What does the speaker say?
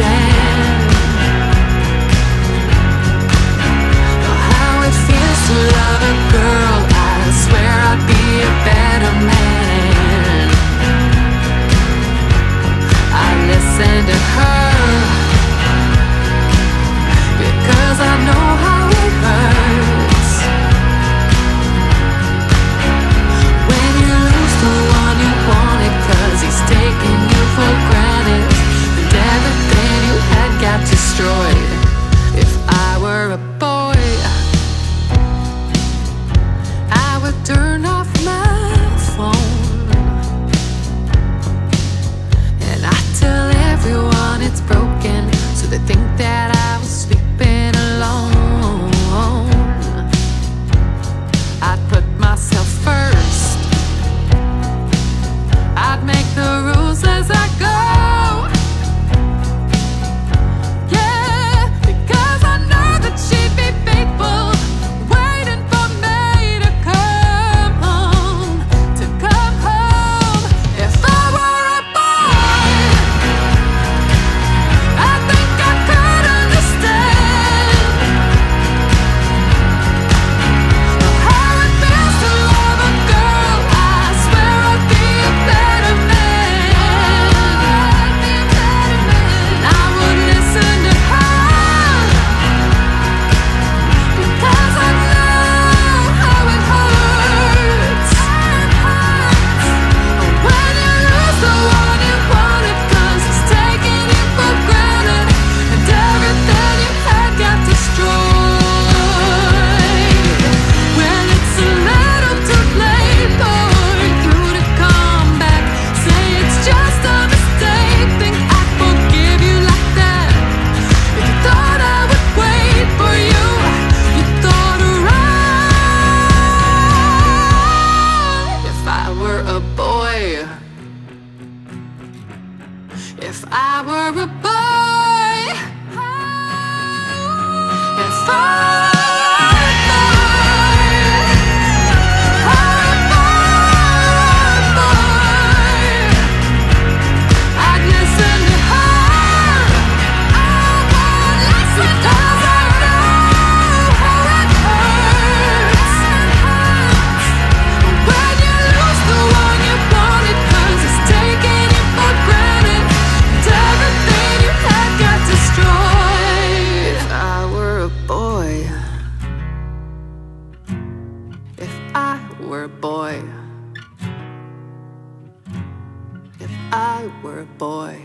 stand that think that I I were a boy, oh, if I were a boy, if I were a boy.